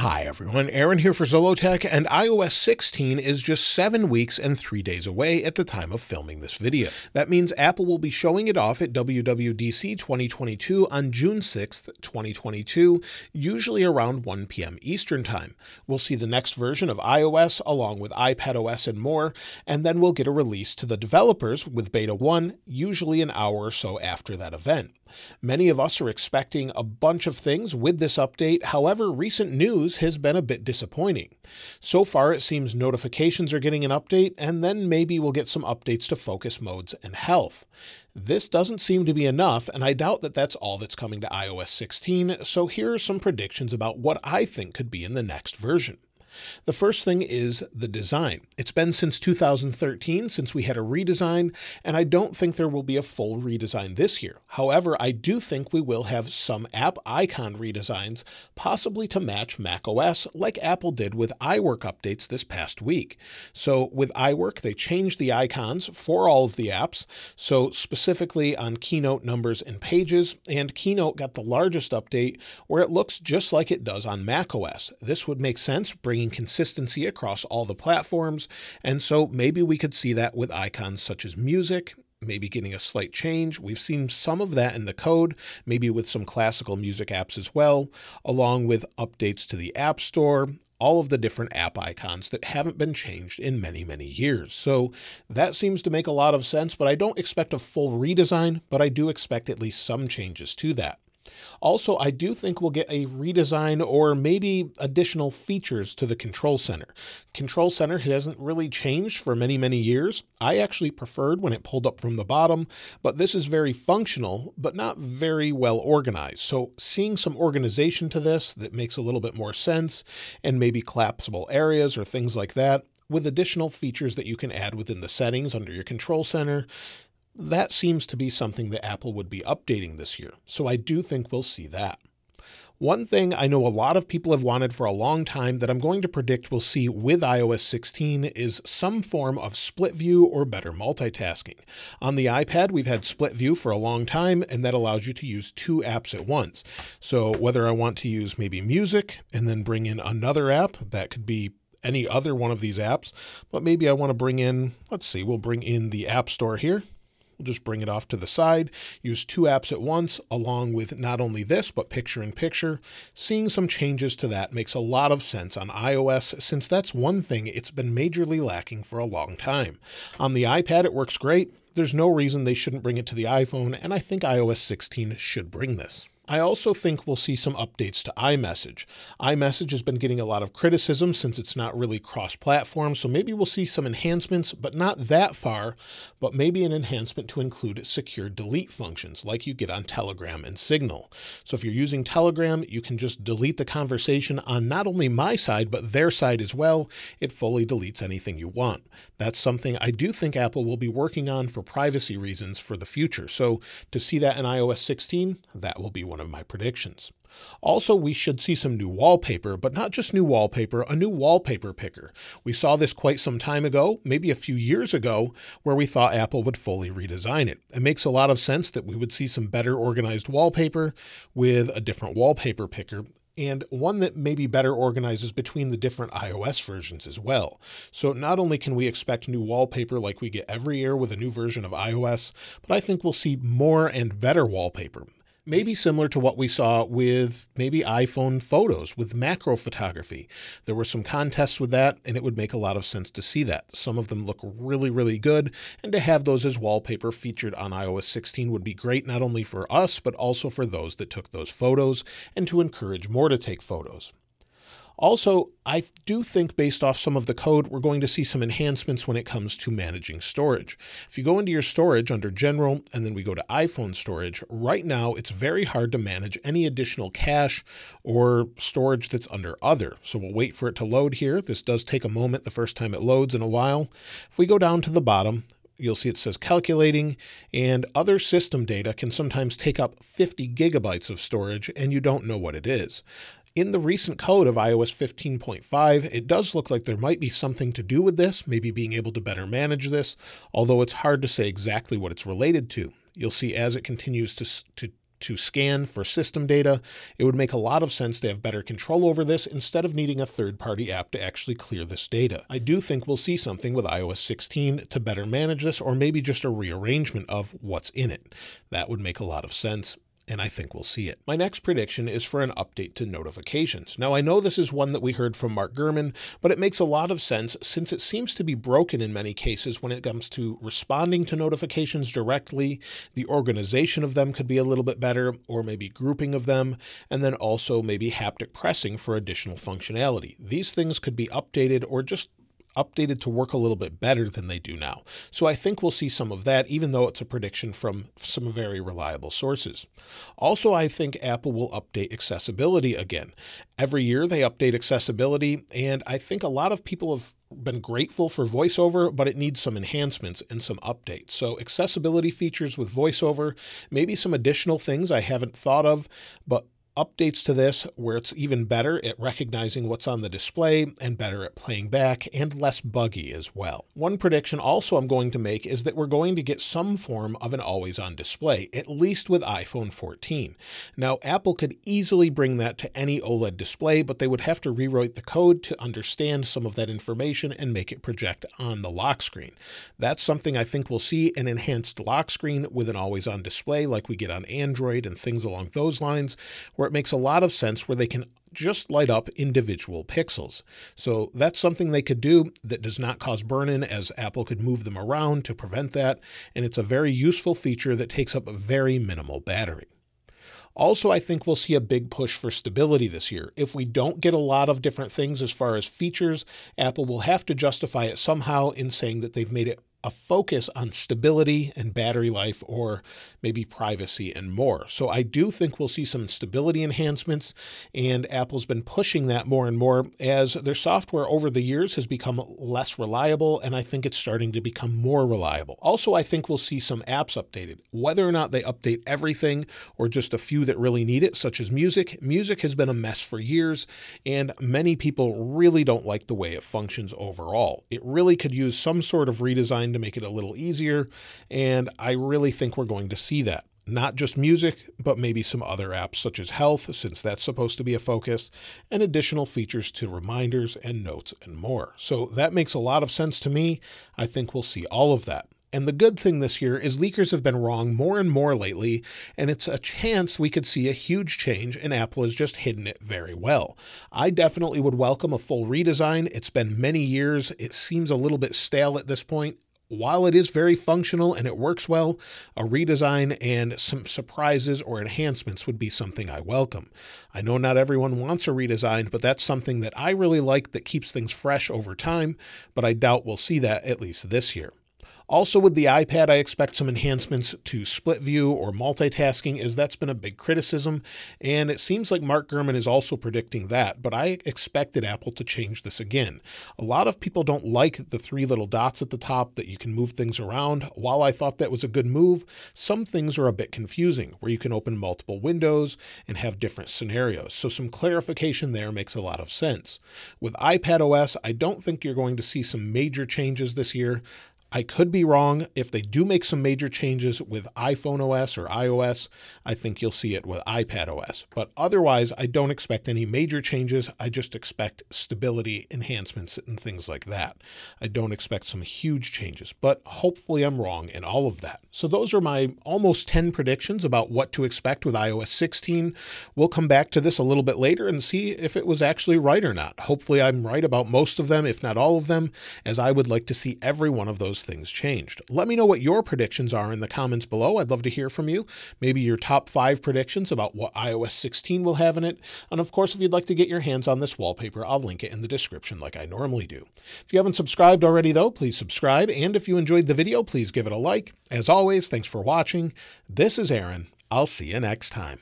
Hi everyone, Aaron here for Zollotech, and iOS 16 is just 7 weeks and 3 days away at the time of filming this video. That means Apple will be showing it off at WWDC 2022 on June 6th, 2022, usually around 1 p.m. Eastern Time. We'll see the next version of iOS along with iPadOS and more, and then we'll get a release to the developers with Beta 1, usually an hour or so after that event. Many of us are expecting a bunch of things with this update, however, recent news has been a bit disappointing. So far, it seems notifications are getting an update, and then maybe we'll get some updates to focus modes and health. This doesn't seem to be enough, and I doubt that that's all that's coming to iOS 16, so here are some predictions about what I think could be in the next version. The first thing is the design. It's been since 2013 since we had a redesign, and I don't think there will be a full redesign this year. However, I do think we will have some app icon redesigns, possibly to match macOS, like Apple did with iWork updates this past week. So with iWork, they changed the icons for all of the apps, so specifically on Keynote numbers and pages, and Keynote got the largest update where it looks just like it does on macOS. This would make sense, bringing bringing consistency across all the platforms. And so maybe we could see that with icons such as music, maybe getting a slight change. We've seen some of that in the code, maybe with some classical music apps as well, along with updates to the App Store, all of the different app icons that haven't been changed in many, many years. So that seems to make a lot of sense, but I don't expect a full redesign, but I do expect at least some changes to that. Also, I do think we'll get a redesign or maybe additional features to the Control Center. Control Center hasn't really changed for many, many years. I actually preferred when it pulled up from the bottom, but this is very functional, but not very well organized. So seeing some organization to this that makes a little bit more sense and maybe collapsible areas or things like that with additional features that you can add within the settings under your control center that seems to be something that Apple would be updating this year, so I do think we'll see that. One thing I know a lot of people have wanted for a long time that I'm going to predict we'll see with iOS 16 is some form of split view or better multitasking. On the iPad, we've had split view for a long time, and that allows you to use two apps at once. So whether I want to use maybe music and then bring in another app, that could be any other one of these apps, but maybe I want to bring in, let's see, we'll bring in the App Store here. We'll just bring it off to the side, use two apps at once, along with not only this, but picture in picture. Seeing some changes to that makes a lot of sense on iOS, since that's one thing it's been majorly lacking for a long time. On the iPad, it works great. There's no reason they shouldn't bring it to the iPhone, and I think iOS 16 should bring this. I also think we'll see some updates to iMessage. iMessage has been getting a lot of criticism since it's not really cross platform, so maybe we'll see some enhancements, but not that far, but maybe an enhancement to include secure delete functions like you get on Telegram and Signal. So if you're using Telegram, you can just delete the conversation on not only my side, but their side as well. It fully deletes anything you want. That's something I do think Apple will be working on for privacy reasons for the future. So to see that in iOS 16, that will be one one of my predictions. Also, we should see some new wallpaper, but not just new wallpaper, a new wallpaper picker. We saw this quite some time ago, maybe a few years ago, where we thought Apple would fully redesign it. It makes a lot of sense that we would see some better organized wallpaper with a different wallpaper picker and one that maybe better organizes between the different iOS versions as well. So not only can we expect new wallpaper like we get every year with a new version of iOS, but I think we'll see more and better wallpaper maybe similar to what we saw with maybe iPhone photos with macro photography. There were some contests with that, and it would make a lot of sense to see that. Some of them look really, really good, and to have those as wallpaper featured on iOS 16 would be great, not only for us, but also for those that took those photos, and to encourage more to take photos. Also, I do think based off some of the code, we're going to see some enhancements when it comes to managing storage. If you go into your storage under general and then we go to iPhone storage, right now it's very hard to manage any additional cache or storage that's under other. So we'll wait for it to load here. This does take a moment the first time it loads in a while. If we go down to the bottom, you'll see it says calculating and other system data can sometimes take up 50 gigabytes of storage and you don't know what it is. In the recent code of iOS 15.5, it does look like there might be something to do with this, maybe being able to better manage this, although it's hard to say exactly what it's related to. You'll see as it continues to, to to scan for system data, it would make a lot of sense to have better control over this instead of needing a third party app to actually clear this data. I do think we'll see something with iOS 16 to better manage this, or maybe just a rearrangement of what's in it. That would make a lot of sense and I think we'll see it. My next prediction is for an update to notifications. Now, I know this is one that we heard from Mark Gurman, but it makes a lot of sense since it seems to be broken in many cases when it comes to responding to notifications directly. The organization of them could be a little bit better, or maybe grouping of them, and then also maybe haptic pressing for additional functionality. These things could be updated or just updated to work a little bit better than they do now. So I think we'll see some of that, even though it's a prediction from some very reliable sources. Also, I think Apple will update accessibility again. Every year they update accessibility, and I think a lot of people have been grateful for VoiceOver, but it needs some enhancements and some updates. So accessibility features with VoiceOver, maybe some additional things I haven't thought of, but updates to this where it's even better at recognizing what's on the display and better at playing back and less buggy as well. One prediction also I'm going to make is that we're going to get some form of an always on display, at least with iPhone 14. Now, Apple could easily bring that to any OLED display, but they would have to rewrite the code to understand some of that information and make it project on the lock screen. That's something I think we'll see an enhanced lock screen with an always on display like we get on Android and things along those lines, where it makes a lot of sense where they can just light up individual pixels. So that's something they could do that does not cause burn-in as Apple could move them around to prevent that. And it's a very useful feature that takes up a very minimal battery. Also, I think we'll see a big push for stability this year. If we don't get a lot of different things as far as features, Apple will have to justify it somehow in saying that they've made it a focus on stability and battery life or maybe privacy and more. So I do think we'll see some stability enhancements and Apple's been pushing that more and more as their software over the years has become less reliable and I think it's starting to become more reliable. Also, I think we'll see some apps updated. Whether or not they update everything or just a few that really need it, such as music, music has been a mess for years and many people really don't like the way it functions overall. It really could use some sort of redesign to make it a little easier. And I really think we're going to see that. Not just music, but maybe some other apps such as health, since that's supposed to be a focus, and additional features to reminders and notes and more. So that makes a lot of sense to me. I think we'll see all of that. And the good thing this year is leakers have been wrong more and more lately, and it's a chance we could see a huge change, and Apple has just hidden it very well. I definitely would welcome a full redesign. It's been many years. It seems a little bit stale at this point, while it is very functional and it works well, a redesign and some surprises or enhancements would be something I welcome. I know not everyone wants a redesign, but that's something that I really like that keeps things fresh over time, but I doubt we'll see that at least this year. Also with the iPad, I expect some enhancements to split view or multitasking as that's been a big criticism. And it seems like Mark Gurman is also predicting that, but I expected Apple to change this again. A lot of people don't like the three little dots at the top that you can move things around. While I thought that was a good move, some things are a bit confusing where you can open multiple windows and have different scenarios. So some clarification there makes a lot of sense. With iPad OS, I don't think you're going to see some major changes this year. I could be wrong. If they do make some major changes with iPhone OS or iOS, I think you'll see it with iPad OS. But otherwise, I don't expect any major changes. I just expect stability enhancements and things like that. I don't expect some huge changes, but hopefully I'm wrong in all of that. So those are my almost 10 predictions about what to expect with iOS 16. We'll come back to this a little bit later and see if it was actually right or not. Hopefully I'm right about most of them, if not all of them, as I would like to see every one of those those things changed. Let me know what your predictions are in the comments below. I'd love to hear from you. Maybe your top five predictions about what iOS 16 will have in it. And of course, if you'd like to get your hands on this wallpaper, I'll link it in the description like I normally do. If you haven't subscribed already though, please subscribe. And if you enjoyed the video, please give it a like. As always, thanks for watching. This is Aaron. I'll see you next time.